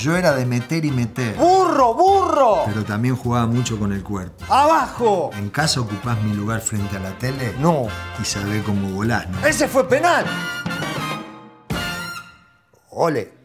Yo era de meter y meter. ¡Burro, burro! Pero también jugaba mucho con el cuerpo. ¡Abajo! En casa ocupás mi lugar frente a la tele. No. Y sabés cómo volás, ¿no? ¡Ese fue penal! Ole.